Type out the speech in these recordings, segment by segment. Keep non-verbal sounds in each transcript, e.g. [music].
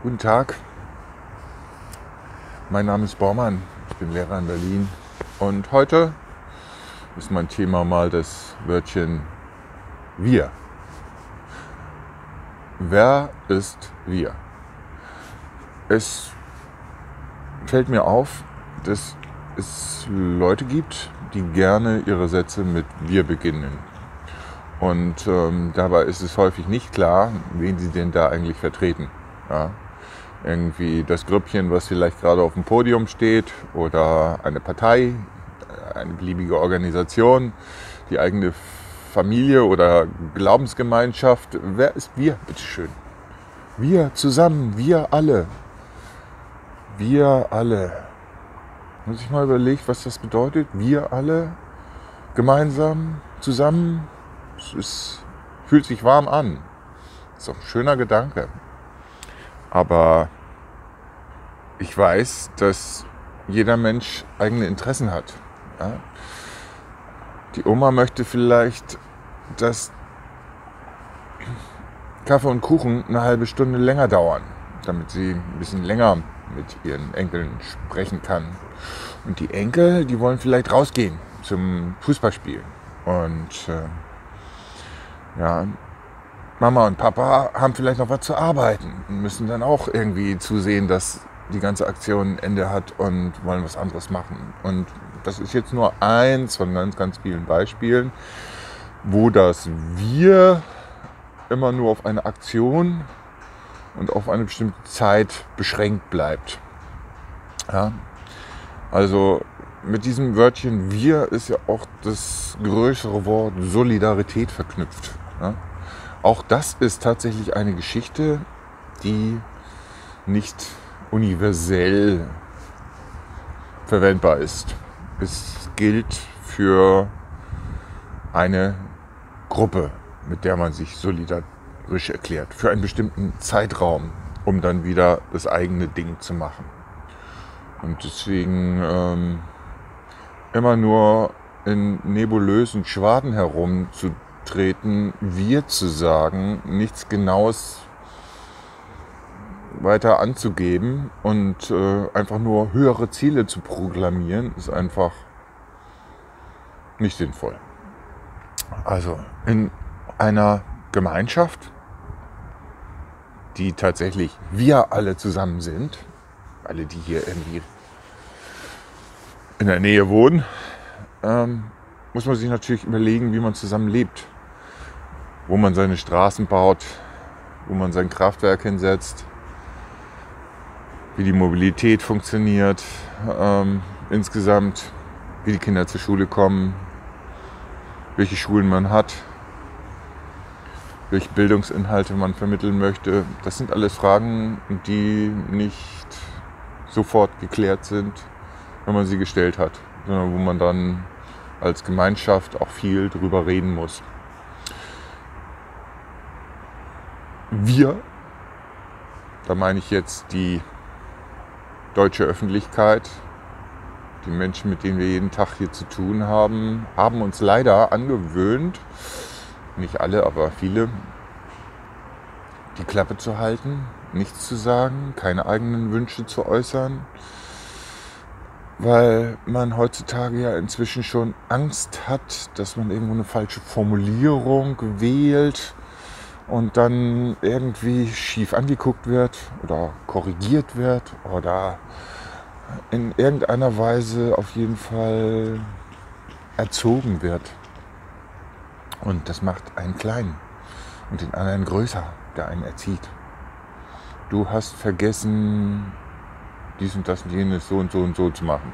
Guten Tag, mein Name ist Baumann, ich bin Lehrer in Berlin und heute ist mein Thema mal das Wörtchen wir. Wer ist wir? Es fällt mir auf, dass es Leute gibt, die gerne ihre Sätze mit wir beginnen. Und ähm, dabei ist es häufig nicht klar, wen sie denn da eigentlich vertreten. Ja? Irgendwie das Grüppchen, was vielleicht gerade auf dem Podium steht oder eine Partei, eine beliebige Organisation, die eigene Familie oder Glaubensgemeinschaft. Wer ist wir, bitteschön? Wir zusammen, wir alle. Wir alle. Muss ich mal überlegt, was das bedeutet? Wir alle gemeinsam, zusammen. Es ist, fühlt sich warm an. Ist doch ein schöner Gedanke. Aber ich weiß, dass jeder Mensch eigene Interessen hat. Ja? Die Oma möchte vielleicht, dass Kaffee und Kuchen eine halbe Stunde länger dauern, damit sie ein bisschen länger mit ihren Enkeln sprechen kann. Und die Enkel, die wollen vielleicht rausgehen zum Fußballspielen. Und äh, ja, Mama und Papa haben vielleicht noch was zu arbeiten und müssen dann auch irgendwie zusehen, dass die ganze Aktion ein Ende hat und wollen was anderes machen. Und das ist jetzt nur eins von ganz, ganz vielen Beispielen, wo das Wir immer nur auf eine Aktion und auf eine bestimmte Zeit beschränkt bleibt. Ja? Also mit diesem Wörtchen wir ist ja auch das größere Wort Solidarität verknüpft. Ja? Auch das ist tatsächlich eine Geschichte, die nicht universell verwendbar ist. Es gilt für eine Gruppe, mit der man sich solidarisch erklärt, für einen bestimmten Zeitraum, um dann wieder das eigene Ding zu machen. Und deswegen ähm, immer nur in nebulösen Schwaden herumzudrehen, treten, wir zu sagen, nichts Genaues weiter anzugeben und äh, einfach nur höhere Ziele zu proklamieren, ist einfach nicht sinnvoll. Also in einer Gemeinschaft, die tatsächlich wir alle zusammen sind, alle, die hier irgendwie in der Nähe wohnen, ähm, muss man sich natürlich überlegen, wie man zusammen lebt wo man seine Straßen baut, wo man sein Kraftwerk hinsetzt, wie die Mobilität funktioniert ähm, insgesamt, wie die Kinder zur Schule kommen, welche Schulen man hat, welche Bildungsinhalte man vermitteln möchte. Das sind alles Fragen, die nicht sofort geklärt sind, wenn man sie gestellt hat, sondern wo man dann als Gemeinschaft auch viel drüber reden muss. Wir, da meine ich jetzt die deutsche Öffentlichkeit, die Menschen, mit denen wir jeden Tag hier zu tun haben, haben uns leider angewöhnt, nicht alle, aber viele, die Klappe zu halten, nichts zu sagen, keine eigenen Wünsche zu äußern, weil man heutzutage ja inzwischen schon Angst hat, dass man irgendwo eine falsche Formulierung wählt und dann irgendwie schief angeguckt wird oder korrigiert wird oder in irgendeiner Weise auf jeden Fall erzogen wird. Und das macht einen klein und den anderen größer, der einen erzieht. Du hast vergessen, dies und das und jenes so und so und so zu machen.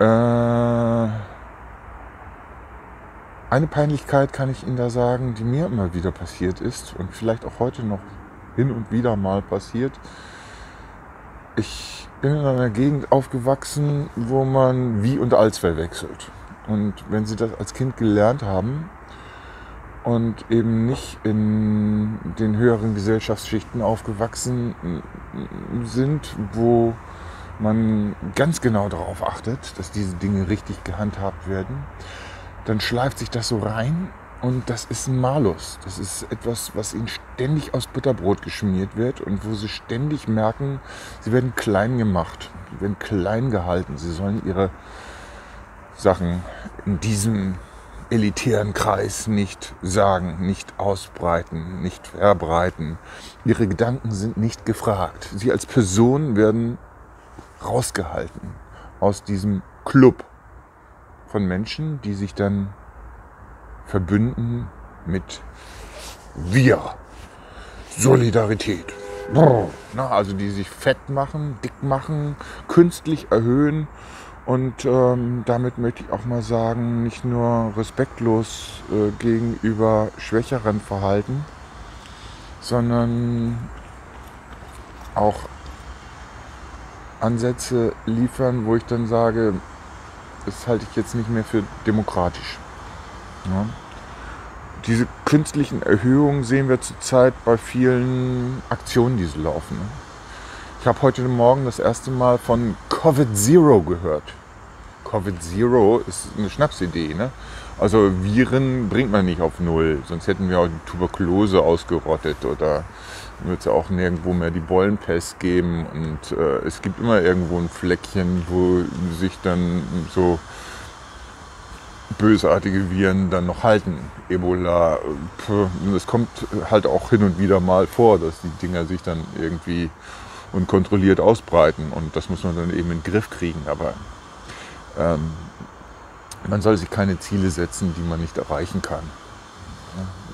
Äh, eine Peinlichkeit kann ich Ihnen da sagen, die mir immer wieder passiert ist und vielleicht auch heute noch hin und wieder mal passiert. Ich bin in einer Gegend aufgewachsen, wo man wie und als verwechselt. Und wenn Sie das als Kind gelernt haben und eben nicht in den höheren Gesellschaftsschichten aufgewachsen sind, wo man ganz genau darauf achtet, dass diese Dinge richtig gehandhabt werden, dann schleift sich das so rein und das ist ein Malus. Das ist etwas, was ihnen ständig aus Butterbrot geschmiert wird und wo sie ständig merken, sie werden klein gemacht, sie werden klein gehalten. Sie sollen ihre Sachen in diesem elitären Kreis nicht sagen, nicht ausbreiten, nicht verbreiten. Ihre Gedanken sind nicht gefragt. Sie als Person werden rausgehalten aus diesem Club von Menschen, die sich dann verbünden mit wir. Solidarität. Na, also die sich fett machen, dick machen, künstlich erhöhen und ähm, damit möchte ich auch mal sagen, nicht nur respektlos äh, gegenüber Schwächeren verhalten, sondern auch Ansätze liefern, wo ich dann sage, das halte ich jetzt nicht mehr für demokratisch. Ja. Diese künstlichen Erhöhungen sehen wir zurzeit bei vielen Aktionen, die so laufen. Ne? Ich habe heute Morgen das erste Mal von Covid Zero gehört. Covid Zero ist eine Schnapsidee. Ne? Also Viren bringt man nicht auf Null, sonst hätten wir auch die Tuberkulose ausgerottet oder wird es auch nirgendwo mehr die Bollenpest geben. Und äh, es gibt immer irgendwo ein Fleckchen, wo sich dann so bösartige Viren dann noch halten. Ebola, es kommt halt auch hin und wieder mal vor, dass die Dinger sich dann irgendwie unkontrolliert ausbreiten und das muss man dann eben in den Griff kriegen. Aber ähm, man soll sich keine Ziele setzen, die man nicht erreichen kann.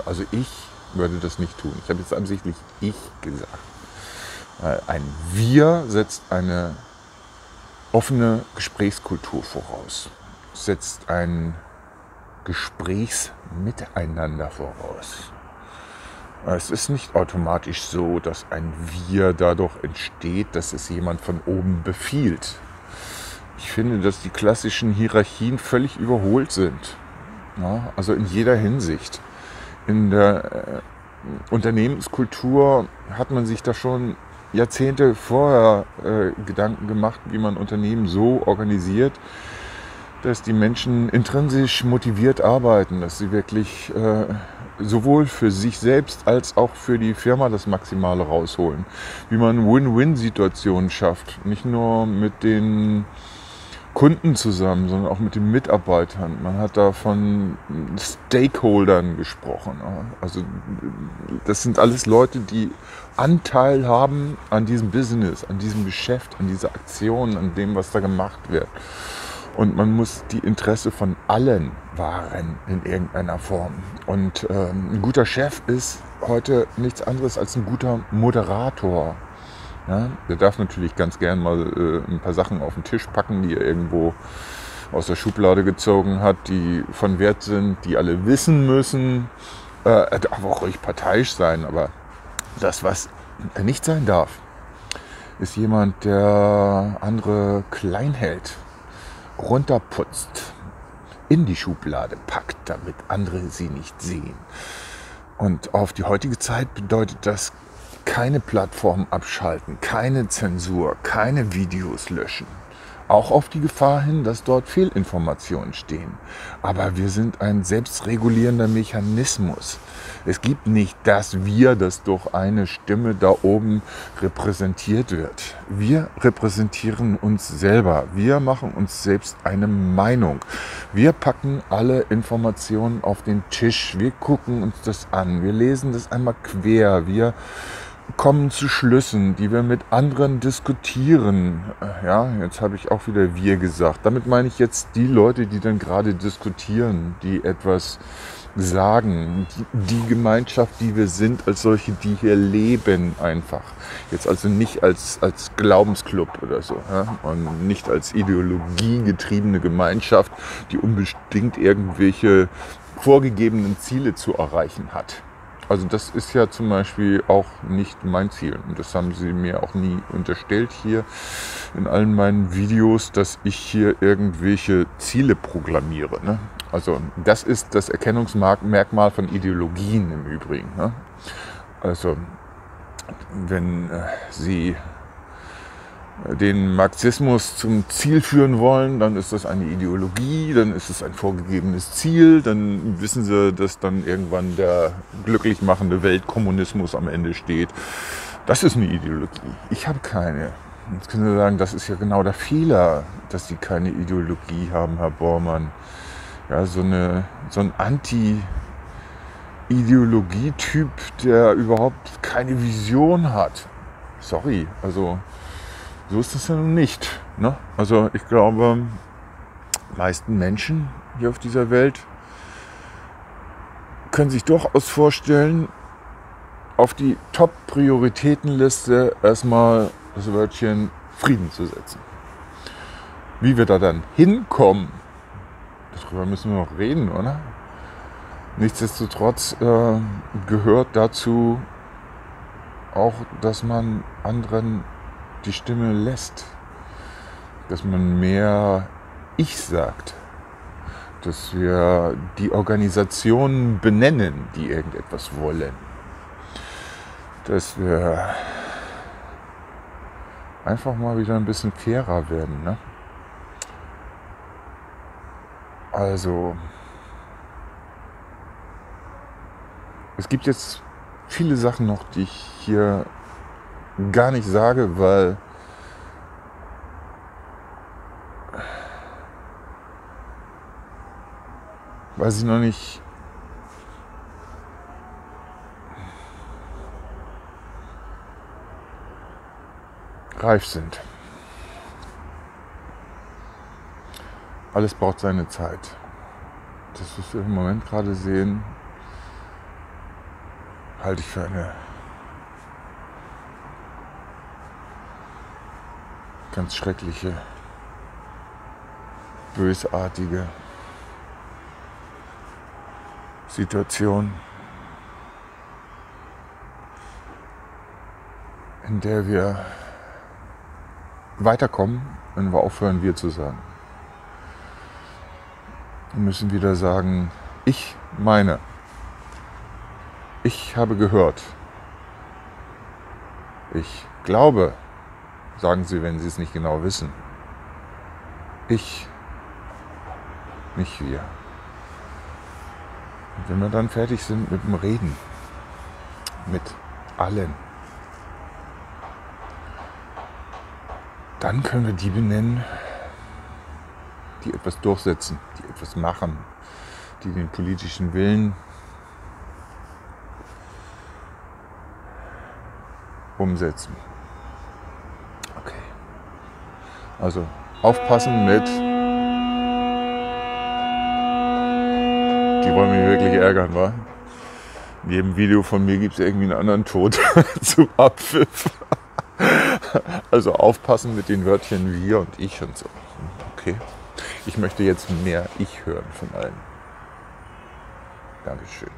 Also ich würde das nicht tun. Ich habe jetzt absichtlich ich gesagt. Ein Wir setzt eine offene Gesprächskultur voraus setzt ein Gesprächsmiteinander voraus. Es ist nicht automatisch so, dass ein Wir dadurch entsteht, dass es jemand von oben befiehlt. Ich finde, dass die klassischen Hierarchien völlig überholt sind. Ja, also in jeder Hinsicht. In der äh, Unternehmenskultur hat man sich da schon Jahrzehnte vorher äh, Gedanken gemacht, wie man Unternehmen so organisiert, dass die Menschen intrinsisch motiviert arbeiten, dass sie wirklich äh, sowohl für sich selbst als auch für die Firma das Maximale rausholen. Wie man Win-Win-Situationen schafft, nicht nur mit den Kunden zusammen, sondern auch mit den Mitarbeitern. Man hat da von Stakeholdern gesprochen. Also das sind alles Leute, die Anteil haben an diesem Business, an diesem Geschäft, an dieser Aktion, an dem, was da gemacht wird. Und man muss die Interesse von allen wahren in irgendeiner Form. Und ähm, ein guter Chef ist heute nichts anderes als ein guter Moderator. Ja, der darf natürlich ganz gern mal äh, ein paar Sachen auf den Tisch packen, die er irgendwo aus der Schublade gezogen hat, die von Wert sind, die alle wissen müssen. Äh, er darf auch ruhig parteiisch sein, aber das, was er nicht sein darf, ist jemand, der andere klein hält, runterputzt, in die Schublade packt, damit andere sie nicht sehen. Und auf die heutige Zeit bedeutet das keine Plattform abschalten, keine Zensur, keine Videos löschen. Auch auf die Gefahr hin, dass dort Fehlinformationen stehen. Aber wir sind ein selbstregulierender Mechanismus. Es gibt nicht das Wir, das durch eine Stimme da oben repräsentiert wird. Wir repräsentieren uns selber. Wir machen uns selbst eine Meinung. Wir packen alle Informationen auf den Tisch. Wir gucken uns das an. Wir lesen das einmal quer. Wir kommen zu Schlüssen, die wir mit anderen diskutieren. Ja, jetzt habe ich auch wieder wir gesagt. Damit meine ich jetzt die Leute, die dann gerade diskutieren, die etwas sagen, die, die Gemeinschaft, die wir sind, als solche, die hier leben einfach. Jetzt also nicht als, als Glaubensclub oder so ja? und nicht als ideologiegetriebene Gemeinschaft, die unbedingt irgendwelche vorgegebenen Ziele zu erreichen hat. Also das ist ja zum Beispiel auch nicht mein Ziel. Und das haben sie mir auch nie unterstellt hier in allen meinen Videos, dass ich hier irgendwelche Ziele proklamiere. Ne? Also das ist das Erkennungsmerkmal von Ideologien im Übrigen. Ne? Also wenn äh, Sie den Marxismus zum Ziel führen wollen, dann ist das eine Ideologie, dann ist es ein vorgegebenes Ziel, dann wissen sie, dass dann irgendwann der glücklich machende Weltkommunismus am Ende steht. Das ist eine Ideologie. Ich habe keine. Jetzt können Sie sagen, das ist ja genau der Fehler, dass Sie keine Ideologie haben, Herr Bormann. Ja, so, eine, so ein Anti-Ideologie-Typ, der überhaupt keine Vision hat. Sorry, also so ist das ja nun nicht. Ne? Also ich glaube, die meisten Menschen hier auf dieser Welt können sich durchaus vorstellen, auf die Top-Prioritätenliste erstmal das Wörtchen Frieden zu setzen. Wie wir da dann hinkommen, darüber müssen wir noch reden, oder? Nichtsdestotrotz äh, gehört dazu auch, dass man anderen die Stimme lässt, dass man mehr Ich sagt, dass wir die Organisationen benennen, die irgendetwas wollen, dass wir einfach mal wieder ein bisschen fairer werden. Ne? Also, es gibt jetzt viele Sachen noch, die ich hier gar nicht sage, weil weil sie noch nicht reif sind. Alles braucht seine Zeit. Das, was wir im Moment gerade sehen, halte ich für eine ganz schreckliche, bösartige Situation, in der wir weiterkommen, wenn wir aufhören, wir zu sagen. Wir müssen wieder sagen, ich meine, ich habe gehört, ich glaube, sagen Sie, wenn Sie es nicht genau wissen. Ich, nicht wir. Und wenn wir dann fertig sind mit dem Reden, mit allen, dann können wir die benennen, die etwas durchsetzen, die etwas machen, die den politischen Willen umsetzen. Also aufpassen mit. Die wollen mich wirklich ärgern, wa? In jedem Video von mir gibt es irgendwie einen anderen Tod [laughs] zum Abpfiff. Also aufpassen mit den Wörtchen wir und ich und so. Okay. Ich möchte jetzt mehr ich hören von allen. Dankeschön.